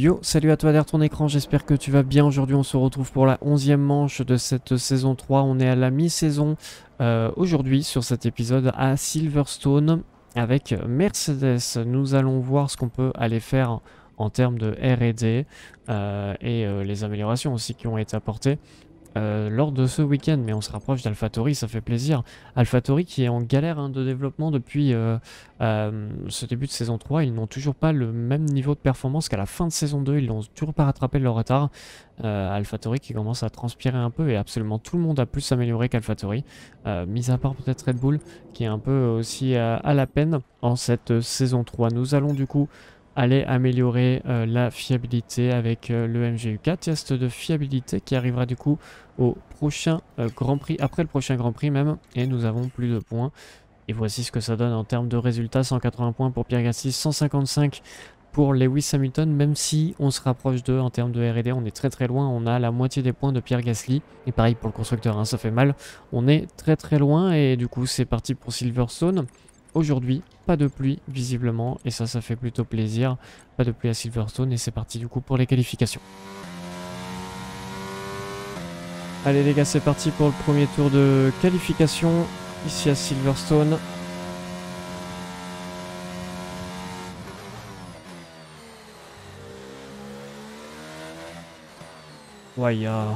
Yo, salut à toi derrière ton écran, j'espère que tu vas bien. Aujourd'hui, on se retrouve pour la onzième manche de cette saison 3. On est à la mi-saison euh, aujourd'hui sur cet épisode à Silverstone avec Mercedes. Nous allons voir ce qu'on peut aller faire en termes de R&D euh, et euh, les améliorations aussi qui ont été apportées. Euh, lors de ce week-end, mais on se rapproche d'AlphaTauri, ça fait plaisir. AlphaTauri qui est en galère hein, de développement depuis euh, euh, ce début de saison 3, ils n'ont toujours pas le même niveau de performance qu'à la fin de saison 2, ils n'ont toujours pas rattrapé leur retard. AlphaTauri qui commence à transpirer un peu et absolument tout le monde a plus amélioré qu'AlphaTauri, mis à part peut-être Red Bull qui est un peu aussi à la peine en cette saison 3. Nous allons du coup aller améliorer euh, la fiabilité avec euh, le MGU4. Test de fiabilité qui arrivera du coup au prochain euh, Grand Prix, après le prochain Grand Prix même. Et nous avons plus de points. Et voici ce que ça donne en termes de résultats. 180 points pour Pierre Gasly, 155 pour Lewis Hamilton, même si on se rapproche d'eux en termes de R&D, on est très très loin, on a la moitié des points de Pierre Gasly, et pareil pour le constructeur, hein, ça fait mal, on est très très loin, et du coup c'est parti pour Silverstone. Aujourd'hui, pas de pluie visiblement et ça, ça fait plutôt plaisir. Pas de pluie à Silverstone et c'est parti du coup pour les qualifications. Allez les gars, c'est parti pour le premier tour de qualification ici à Silverstone. Ouais, a...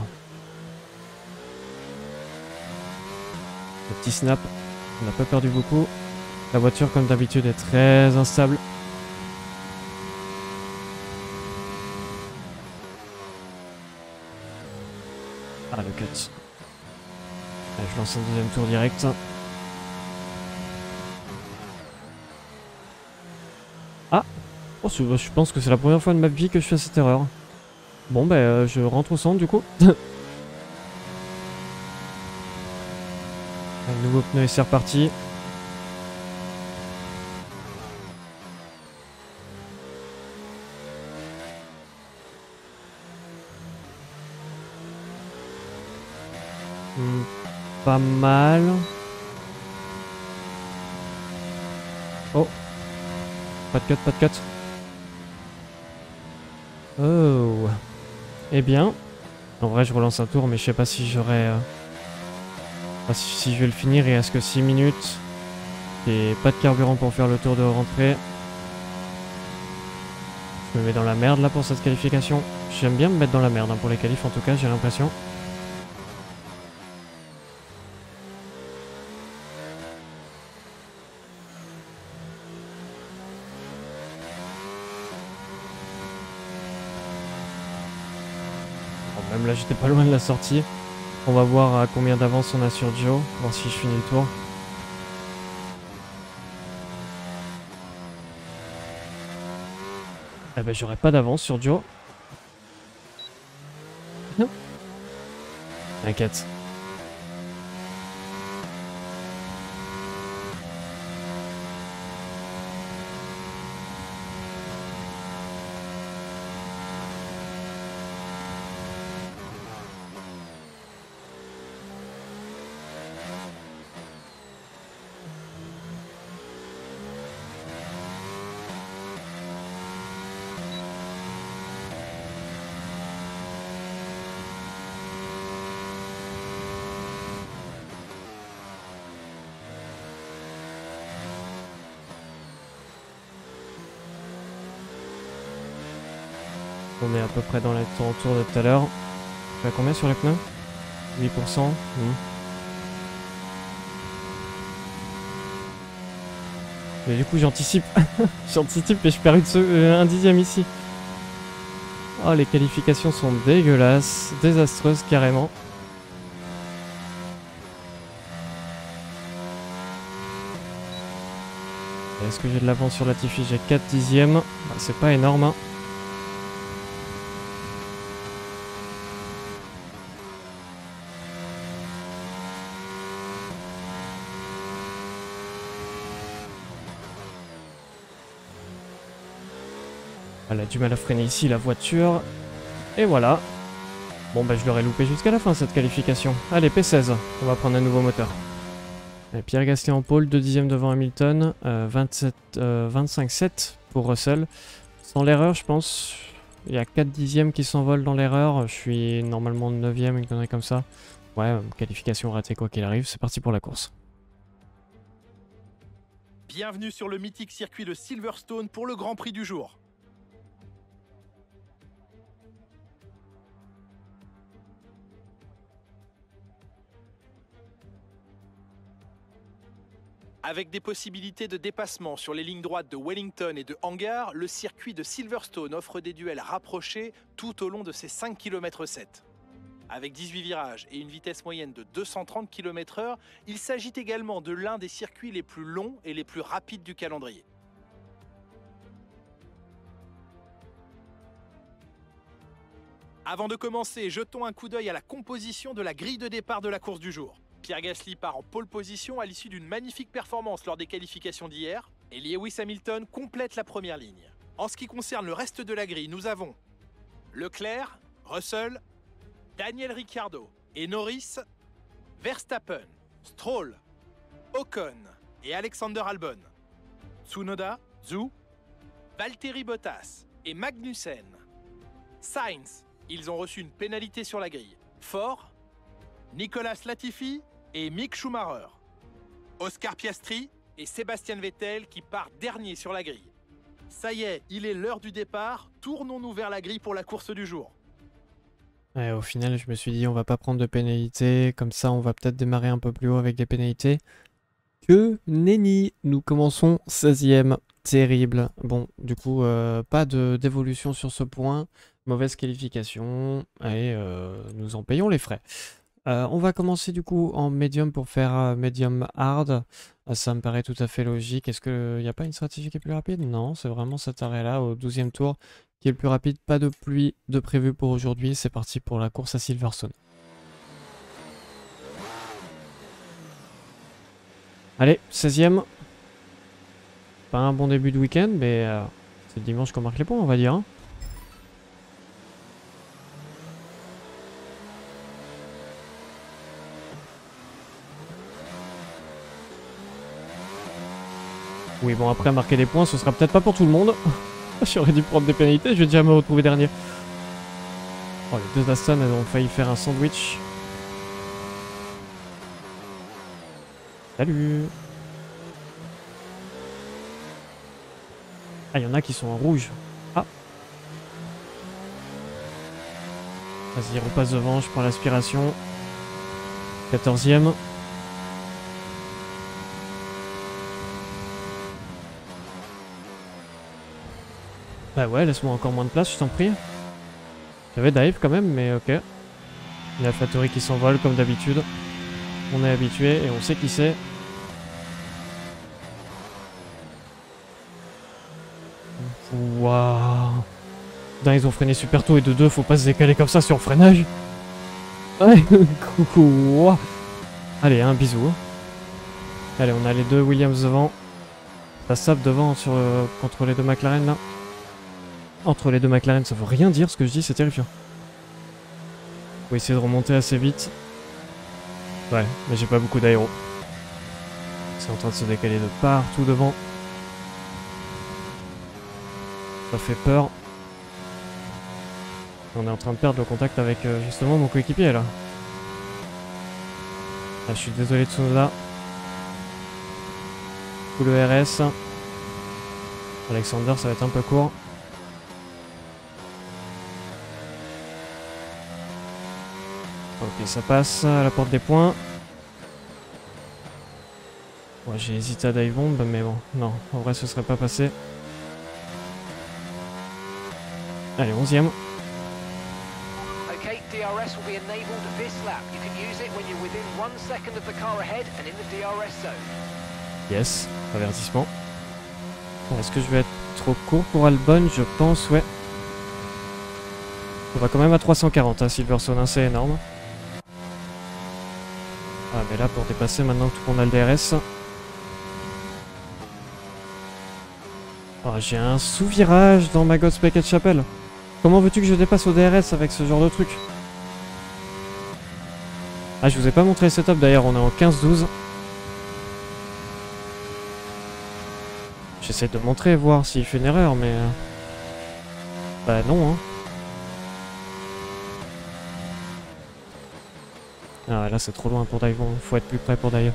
Le petit snap. On n'a pas perdu beaucoup. La voiture, comme d'habitude, est très instable. Ah, le cut. je lance un deuxième tour direct. Ah oh, Je pense que c'est la première fois de ma vie que je fais cette erreur. Bon, euh, je rentre au centre, du coup. Un nouveau pneu et c'est reparti. Pas mal. Oh. Pas de cut, pas de cut. Oh. Eh bien. En vrai, je relance un tour, mais je sais pas si j'aurai... Euh, si je vais le finir. Il reste que 6 minutes. Et pas de carburant pour faire le tour de rentrée. Je me mets dans la merde là pour cette qualification. J'aime bien me mettre dans la merde hein, pour les qualifs en tout cas, j'ai l'impression. Même là, j'étais pas loin de la sortie. On va voir à combien d'avance on a sur Joe, voir si je finis le tour. Eh ben, j'aurais pas d'avance sur Joe. T'inquiète. On est à peu près dans les tour de tout à l'heure. Tu as combien sur les pneus? 8%. Hmm. Mais du coup j'anticipe. j'anticipe et je perds euh, un dixième ici. Oh les qualifications sont dégueulasses, désastreuses carrément. Est-ce que j'ai de l'avance sur la Tiffy? J'ai 4 dixièmes. Ah, c'est pas énorme. Hein. Elle a du mal à freiner ici la voiture. Et voilà. Bon bah je l'aurais loupé jusqu'à la fin cette qualification. Allez P16, on va prendre un nouveau moteur. Pierre Gasly en pôle, 2 dixièmes devant Hamilton, 27, 25-7 pour Russell. Sans l'erreur je pense. Il y a 4 dixièmes qui s'envolent dans l'erreur. Je suis normalement 9ème, une connerie comme ça. Ouais, qualification ratée quoi qu'il arrive. C'est parti pour la course. Bienvenue sur le mythique circuit de Silverstone pour le Grand Prix du jour. Avec des possibilités de dépassement sur les lignes droites de Wellington et de Hangar, le circuit de Silverstone offre des duels rapprochés tout au long de ses 5 km 7. Avec 18 virages et une vitesse moyenne de 230 km/h, il s'agit également de l'un des circuits les plus longs et les plus rapides du calendrier. Avant de commencer, jetons un coup d'œil à la composition de la grille de départ de la course du jour. Pierre Gasly part en pole position à l'issue d'une magnifique performance lors des qualifications d'hier, et Lewis Hamilton complète la première ligne. En ce qui concerne le reste de la grille, nous avons Leclerc, Russell, Daniel Ricciardo et Norris, Verstappen, Stroll, Ocon et Alexander Albon, Tsunoda, Zhu, Valtteri Bottas et Magnussen. Sainz, ils ont reçu une pénalité sur la grille. Fort, Nicolas Latifi et Mick Schumacher. Oscar Piastri et Sébastien Vettel qui partent dernier sur la grille. Ça y est, il est l'heure du départ, tournons-nous vers la grille pour la course du jour. au final, je me suis dit, on va pas prendre de pénalité, comme ça on va peut-être démarrer un peu plus haut avec des pénalités. Que nenni, nous commençons 16ème, terrible. Bon, du coup, euh, pas d'évolution sur ce point, mauvaise qualification, et euh, nous en payons les frais. Euh, on va commencer du coup en médium pour faire euh, médium hard. Euh, ça me paraît tout à fait logique. Est-ce qu'il n'y a pas une stratégie qui est plus rapide? Non, c'est vraiment cet arrêt-là au 12e tour qui est le plus rapide. Pas de pluie de prévu pour aujourd'hui. C'est parti pour la course à Silverstone. Allez, 16e. Pas un bon début de week-end, mais c'est dimanche qu'on marque les points, on va dire. Hein. Oui, bon, après, marquer des points, ce sera peut-être pas pour tout le monde. J'aurais dû prendre des pénalités, je vais déjà me retrouver dernier. Oh, les deux Aston, elles ont failli faire un sandwich. Salut Ah, il y en a qui sont en rouge. Ah Vas-y, repasse devant, je prends l'aspiration. 14ème. Bah ouais, laisse-moi encore moins de place, je t'en prie. J'avais dive quand même, mais ok. Il y a Fattori qui s'envole comme d'habitude. On est habitué et on sait qui c'est. Waouh. ils ont freiné super tôt et de deux, faut pas se décaler comme ça sur le freinage. Ouais, coucou. Allez, un bisou. Allez, on a les deux Williams devant. Ça sape devant sur, euh, contre les deux McLaren là. Entre les deux McLaren, ça veut rien dire ce que je dis, c'est terrifiant. Faut essayer de remonter assez vite. Ouais, mais j'ai pas beaucoup d'aéro. C'est en train de se décaler de partout devant. Ça fait peur. On est en train de perdre le contact avec euh, justement mon coéquipier là. Ah, je suis désolé de Tsunoda. Coup le RS. Alexander, ça va être un peu court. Ok, ça passe à la porte des points. Ouais, j'ai hésité à dive bomb, mais bon, non, en vrai ce serait pas passé. Allez, 11ème. Okay, DRS will be enabled this lap. You can use it when you're within one second of the car ahead and in the DRS zone. Yes, avertissement. Bon, Est-ce que je vais être trop court pour Albon? Je pense, ouais. On va quand même à 340 à hein, Silverstone, hein, c'est énorme. Ah mais là pour dépasser maintenant tout monde a le DRS. Ah, j'ai un sous-virage dans ma God's Packet Chapel. Comment veux-tu que je dépasse au DRS avec ce genre de truc? Ah je vous ai pas montré le setup d'ailleurs, on est en 15-12. J'essaie de montrer, voir s'il fait une erreur, mais... Euh, bah non, hein. Ah là c'est trop loin pour Daivon, faut être plus près pour Daio.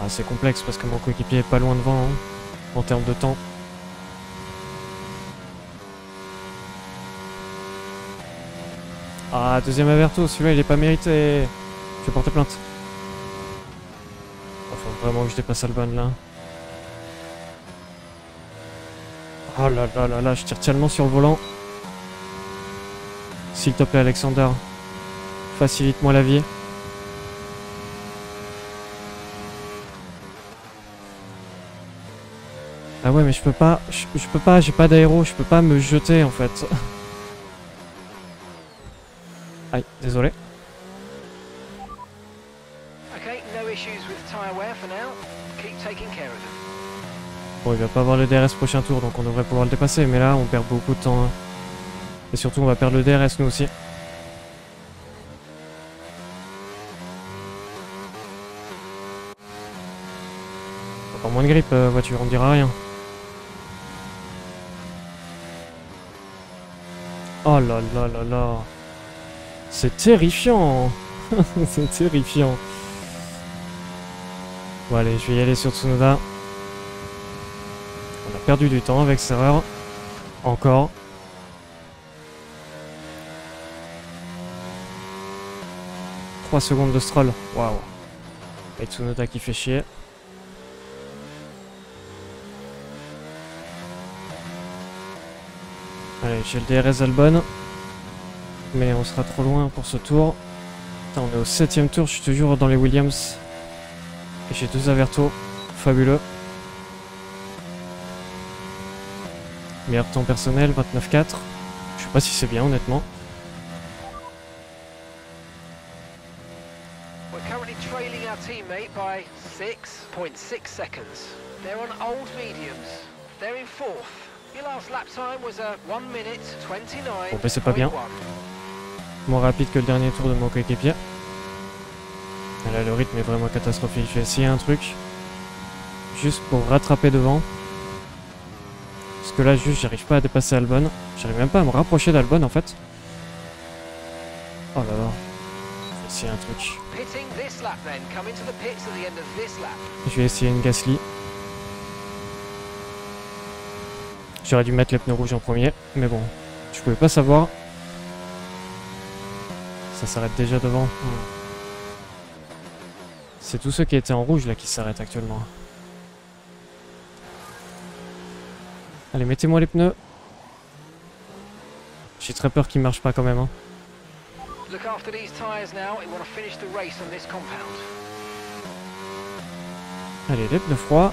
Ah, c'est complexe parce que mon coéquipier est pas loin devant hein, en termes de temps. Ah, deuxième averto, celui-là il est pas mérité. Je vais porter plainte. Il faut vraiment que je dépasse Alban là. Oh là là là là, je tire tellement sur le volant. S'il te plaît Alexander, facilite-moi la vie. Ah ouais mais je peux pas, je, je peux pas, j'ai pas d'aéro, je peux pas me jeter en fait. Aïe, désolé. Bon, il va pas avoir le DRS prochain tour, donc on devrait pouvoir le dépasser. Mais là, on perd beaucoup de temps. hein. Et surtout, on va perdre le DRS nous aussi. Encore moins de grippe, euh, voiture, on dira rien. Oh là là là là. C'est terrifiant. C'est terrifiant. Bon allez, je vais y aller sur Tsunoda. On a perdu du temps avec cette erreur. Encore. « 3 secondes de stroll. Waouh. Et Tsunoda qui fait chier. Allez, j'ai le DRS Albon. Mais on sera trop loin pour ce tour. On est au septième tour, je suis toujours dans les Williams. Et j'ai deux avertos. Fabuleux. Meilleur temps personnel, 29-4. Je sais pas si c'est bien honnêtement. Teammate by 6.6 seconds. They're on old mediums. They're in fourth. Your last lap time was a 1 minute 29. Bon, bah, c'est pas bien. Moins rapide que le dernier tour de mon coéquipier. Là le rythme est vraiment catastrophique. Je vais essayer un truc. Juste pour rattraper devant. Parce que là juste j'arrive pas à dépasser Albon. J'arrive même pas à me rapprocher d'Albon en fait. Oh là là. Je vais essayer un truc. Je vais essayer une Gasly. J'aurais dû mettre les pneus rouges en premier. Mais bon. Je pouvais pas savoir. Ça s'arrête déjà devant. Hmm. C'est tous ceux qui étaient en rouge là qui s'arrêtent actuellement. Allez, mettez-moi les pneus. J'ai très peur qu'ils marchent pas quand même. hein. Look after these tyres now. We want to finish the race on this compound. Allez, les pneus froids.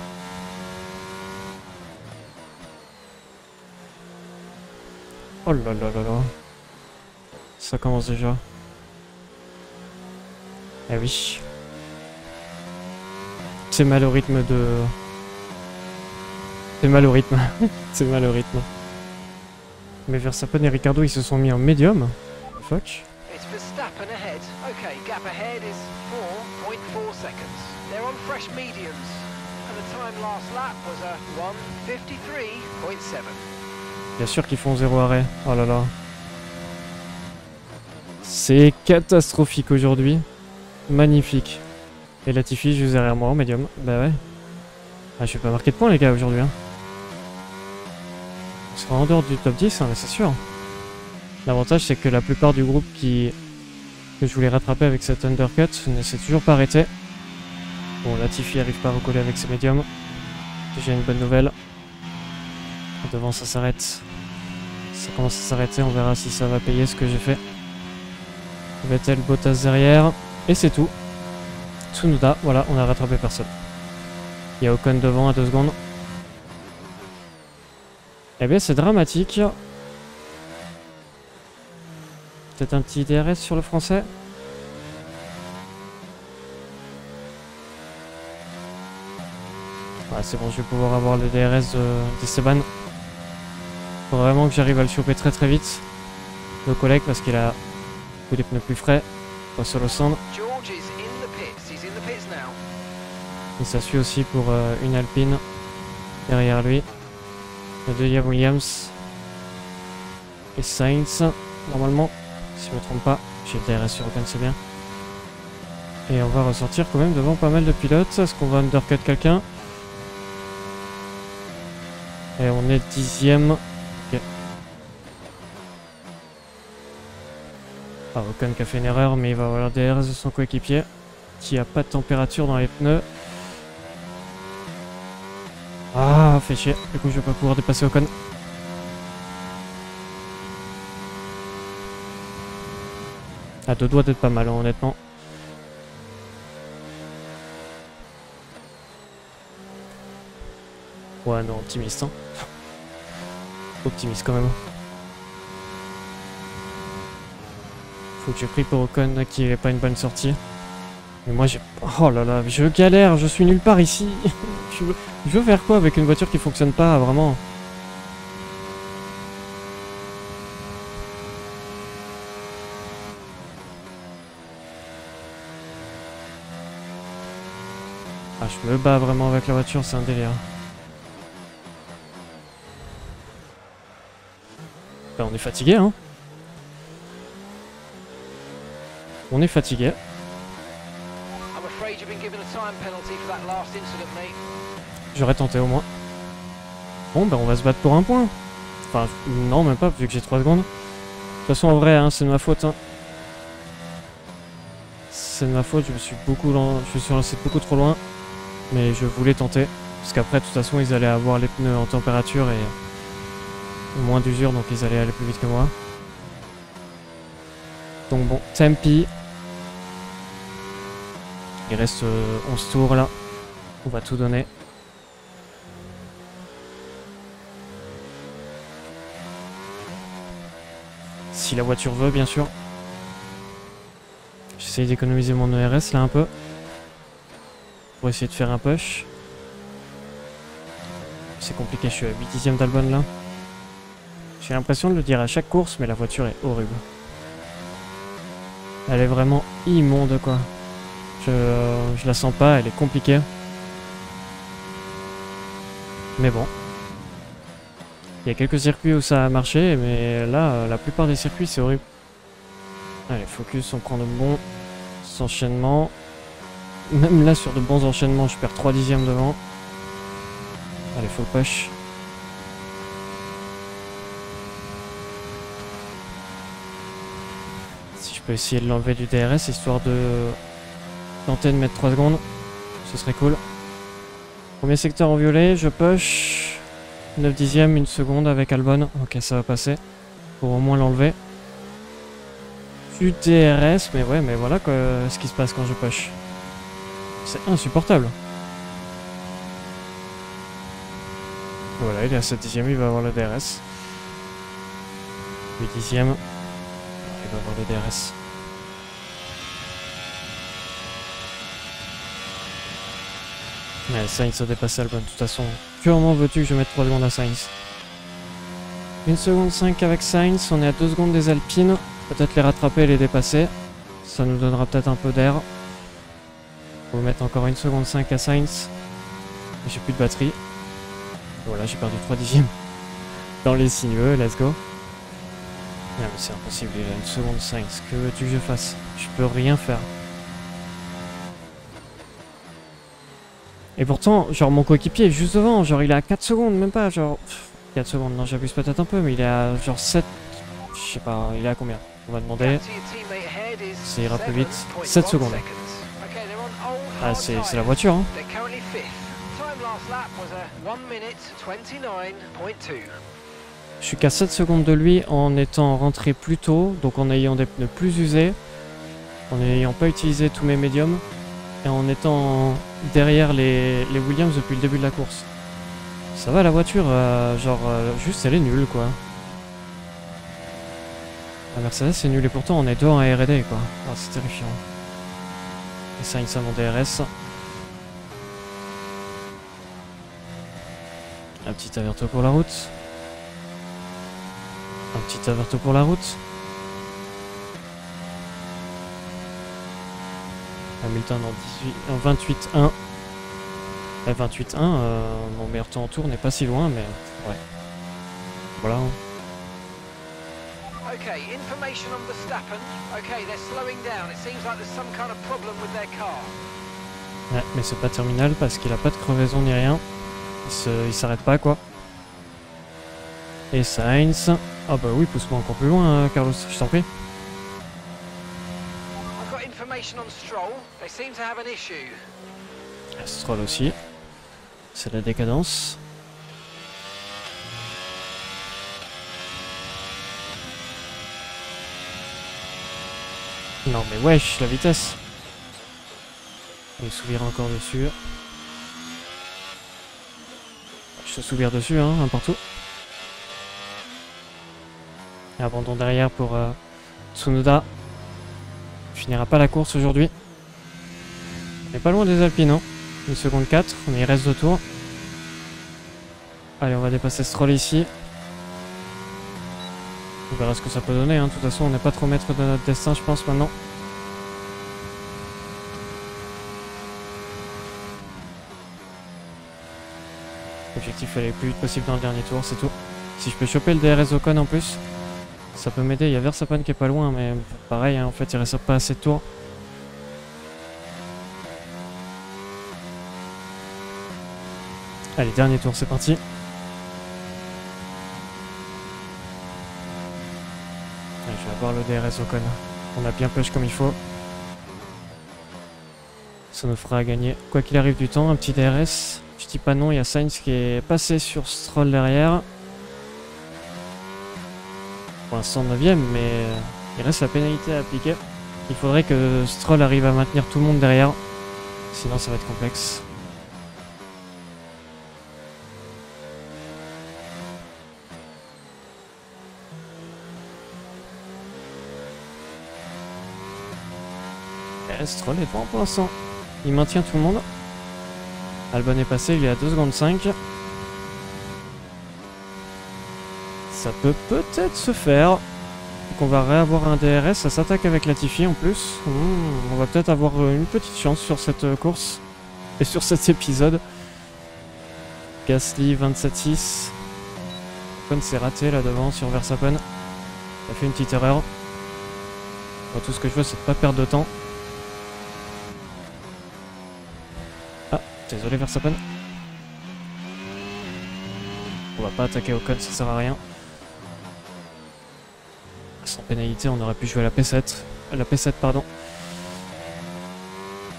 Oh là là là là. Ça commence déjà. Eh oui. C'est mal au rythme de... C'est mal au rythme. C'est mal au rythme. Mais Verstappen et Ricardo, ils se sont mis en médium. Fuck. It's Verstappen ahead. Okay, gap ahead is 4.4 seconds. They're on fresh mediums. And the time last lap was a 153.7. Bien sûr qu'ils font zéro arrêt. Oh là là. C'est catastrophique aujourd'hui. Magnifique. Et Latifi juste derrière moi en médium. Bah ouais. Ah, je vais pas marquer de points les gars aujourd'hui. Hein. On sera en dehors du top 10, hein, c'est sûr. L'avantage c'est que la plupart du groupe qui que je voulais rattraper avec cet undercut ne s'est toujours pas arrêté. Bon, Latifi arrive pas à recoller avec ses médiums. Déjà une bonne nouvelle. Devant ça s'arrête. Ça commence à s'arrêter, on verra si ça va payer ce que j'ai fait. Vettel, Bottas derrière. Et c'est tout. Tsunoda, voilà, on a rattrapé personne. Il y a Ocon devant à 2 secondes. Eh bien c'est dramatique. Peut-être un petit DRS sur le français Ouais, c'est bon, je vais pouvoir avoir le DRS de- d'Esteban. Faut vraiment que j'arrive à le choper très très vite. Le collègue parce qu'il a beaucoup des pneus plus frais. Pas sur le centre. Et ça suit aussi pour euh, une Alpine derrière lui. Le deuxième Williams. Et Sainz. normalement. Si je me trompe pas. J'ai le DRS sur Ocon, c'est bien. Et on va ressortir quand même devant pas mal de pilotes. Est-ce qu'on va undercut quelqu'un? Et on est dixième. Ok. Ah, Ocon qui a fait une erreur, mais il va avoir DRS de son coéquipier. Qui a pas de température dans les pneus. Ah, fait chier. Du coup, je vais pas pouvoir dépasser Ocon. À deux doigts d'être pas mal, hein, honnêtement. Ouais, non, optimiste. Hein. Optimiste quand même. Faut que je prie pour Ocon qui ait pas une bonne sortie. Mais moi j'ai... Oh là là, je galère, je suis nulle part ici. je, veux... je veux faire quoi avec une voiture qui fonctionne pas, vraiment? Ah, je me bats vraiment avec la voiture, c'est un délire. Ben, on est fatigué, hein. On est fatigué. J'aurais tenté au moins. Bon, ben on va se battre pour un point. Enfin, non, même pas, vu que j'ai 3 secondes. De toute façon, en vrai, hein, c'est de ma faute. Hein. C'est de ma faute, je me suis beaucoup je me suis lancé beaucoup trop loin. Mais je voulais tenter. Parce qu'après, de toute façon, ils allaient avoir les pneus en température et moins d'usure, donc ils allaient aller plus vite que moi. Donc bon, pis. Il reste euh, 11 tours là. On va tout donner. Si la voiture veut, bien sûr. J'essaye d'économiser mon ERS là un peu. Pour essayer de faire un push. C'est compliqué, je suis à 8 dixièmes d'Albon là. J'ai l'impression de le dire à chaque course, mais la voiture est horrible. Elle est vraiment immonde quoi. Je, la sens pas, elle est compliquée. Mais bon. Il y a quelques circuits où ça a marché, mais là, la plupart des circuits, c'est horrible. Allez, focus, on prend de bons enchaînements. Même là, sur de bons enchaînements, je perds 3 dixièmes devant. Allez, faut push. Si je peux essayer de l'enlever du DRS, histoire de tenter de mettre 3 secondes, ce serait cool. Premier secteur en violet, je push. 9 dixièmes, une seconde avec Albon. Ok, ça va passer. Pour au moins l'enlever. Du DRS, mais ouais, mais voilà ce qui se passe quand je push. C'est insupportable. Voilà, il est à 7 dixièmes, il va avoir le DRS. 8 dixièmes. Il va avoir le DRS. Ouais, Sainz a dépassé Albon de toute façon. Purement veux-tu que je mette 3 secondes à Sainz? 1 seconde 5 avec Sainz, on est à 2 secondes des Alpines. Peut-être les rattraper et les dépasser. Ça nous donnera peut-être un peu d'air. Faut mettre encore 1 seconde 5 à Sainz. J'ai plus de batterie. Voilà, j'ai perdu 3 dixièmes. Dans les sinueux, let's go. Non mais c'est impossible, il a 1 seconde 5. Que veux-tu que je fasse? Je peux rien faire. Et pourtant, genre mon coéquipier est juste devant, genre il est à 4 secondes, même pas, genre... pff, 4 secondes, non j'abuse peut-être un peu, mais il est à genre 7... Je sais pas, il est à combien? On va demander. Ça ira plus vite. 7.1 7 secondes. Ah c'est la voiture hein. They're currently fifth. Time last lap was a 1 minute 29.2. Je suis qu'à 7 secondes de lui en étant rentré plus tôt, donc en ayant des pneus plus usés, en n'ayant pas utilisé tous mes médiums, et en étant derrière les, les Williams depuis le début de la course. Ça va la voiture, euh, genre euh, juste elle est nulle quoi. La Mercedes c'est nul et pourtant on est deux en R&D quoi. Ah, c'est terrifiant. Et ça, ça mon DRS. Un petit averto pour la route. Un petit averto pour la route. Hamilton en 18, en 28-1. Euh, 28-1, euh, mon meilleur temps en tour n'est pas si loin, mais ouais. Voilà. hein. Okay, information on Verstappen. Okay, they're slowing down. It seems like there's some kind of problem with their car. Ouais, mais c'est pas terminal parce qu'il a pas de crevaison ni rien. Il s'arrête pas quoi. Et Sainz. Ah bah oui, pousse-moi encore plus loin, hein, Carlos, je t'en prie. Stroll aussi. C'est la décadence. Non mais wesh, la vitesse. Il souvire encore dessus. Je te souvire dessus, hein, n'importe où. Et abandon derrière pour euh, Tsunoda. Finira pas la course aujourd'hui. On est pas loin des Alpines, hein. Une seconde 4, mais il reste deux tours. Allez, on va dépasser Stroll ici. On verra ce que ça peut donner. hein. De toute façon, on n'est pas trop maître de notre destin, je pense, maintenant. L'objectif, aller le plus vite possible dans le dernier tour, c'est tout. Si je peux choper le DRS Ocon en plus, ça peut m'aider. Il y a Verstappen qui est pas loin, mais pareil, hein, en fait, il reste pas assez de tours. Allez, dernier tour, c'est parti. Avoir le DRS Ocon. On a bien push comme il faut. Ça nous fera gagner, quoi qu'il arrive, du temps. Un petit DRS. Je dis pas non, il y a Sainz qui est passé sur Stroll derrière. Pour l'instant 9ème, mais il reste la pénalité à appliquer. Il faudrait que Stroll arrive à maintenir tout le monde derrière. Sinon, ça va être complexe. L'instant. Il maintient tout le monde. Albon est passé, il est à 2 secondes 5. Ça peut peut-être se faire. Donc on va réavoir un DRS, ça s'attaque avec Latifi en plus. Mmh, on va peut-être avoir euh, une petite chance sur cette euh, course et sur cet épisode. Gasly 27-6. Ocon s'est raté là devant sur Verstappen. Il a fait une petite erreur. Tout ce que je veux c'est de pas perdre de temps. Désolé Verstappen. On va pas attaquer Ocon, ça sert à rien. Sans pénalité, on aurait pu jouer la P7. La P7, pardon.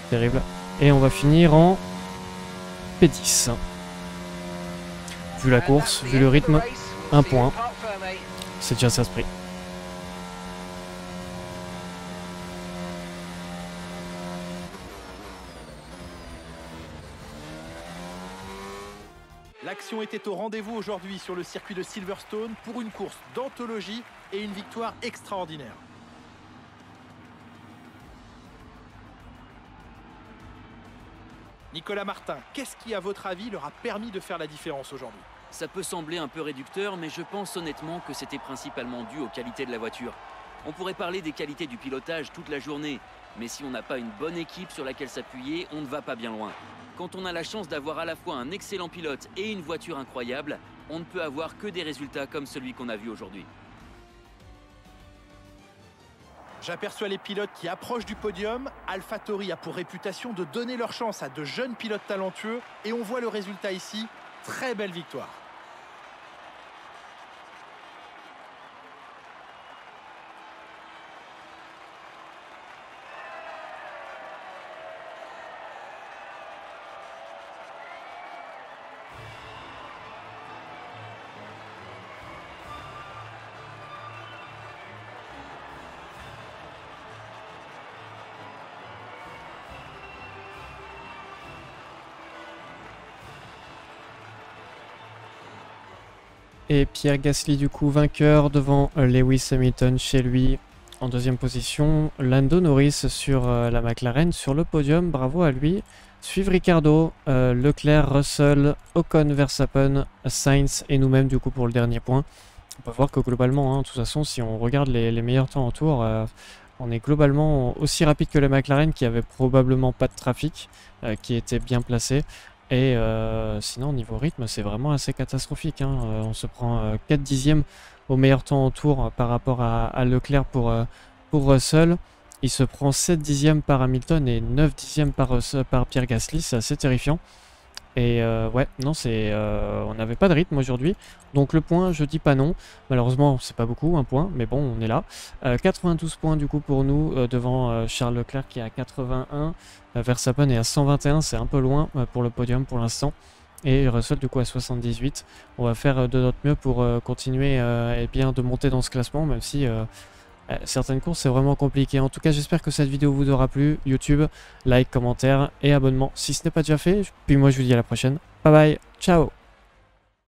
Terrible. Et on va finir en P10. Vu la course, vu le rythme, un point. Fermé. c'est déjà ça ce prix. Était au rendez-vous aujourd'hui sur le circuit de Silverstone pour une course d'anthologie et une victoire extraordinaire. Nicolas Martin, qu'est-ce qui, à votre avis, leur a permis de faire la différence aujourd'hui? Ça peut sembler un peu réducteur, mais je pense honnêtement que c'était principalement dû aux qualités de la voiture. On pourrait parler des qualités du pilotage toute la journée, mais si on n'a pas une bonne équipe sur laquelle s'appuyer, on ne va pas bien loin. Quand on a la chance d'avoir à la fois un excellent pilote et une voiture incroyable, on ne peut avoir que des résultats comme celui qu'on a vu aujourd'hui. J'aperçois les pilotes qui approchent du podium. AlphaTauri a pour réputation de donner leur chance à de jeunes pilotes talentueux et on voit le résultat ici. Très belle victoire. Et Pierre Gasly du coup vainqueur devant euh, Lewis Hamilton chez lui en deuxième position. Lando Norris sur euh, la McLaren sur le podium, bravo à lui. Suivent Ricardo, euh, Leclerc, Russell, Ocon, Verstappen, Sainz et nous-mêmes du coup pour le dernier point. On peut voir que globalement, hein, de toute façon, si on regarde les, meilleurs temps en tour, on est globalement aussi rapide que les McLaren qui avaient probablement pas de trafic, qui étaient bien placés. Et sinon, au niveau rythme, c'est vraiment assez catastrophique. Hein. on se prend 4 dixièmes au meilleur temps en tour par rapport à, Leclerc pour, pour Russell. Il se prend 7 dixièmes par Hamilton et 9 dixièmes par, par Pierre Gasly. C'est assez terrifiant. Et euh, ouais, non, c'est, euh, on n'avait pas de rythme aujourd'hui. Donc le point, je dis pas non. Malheureusement, c'est pas beaucoup, un point, mais bon, on est là. 92 euh, points du coup pour nous, devant Charles Leclerc qui est à 81. Verstappen est à 121, c'est un peu loin pour le podium pour l'instant. Et Russell du coup à 78. On va faire de notre mieux pour continuer et bien de monter dans ce classement, même si certaines courses c'est vraiment compliqué. En tout cas j'espère que cette vidéo vous aura plu. YouTube, like, commentaire et abonnement si ce n'est pas déjà fait. Puis moi je vous dis à la prochaine. Bye bye, ciao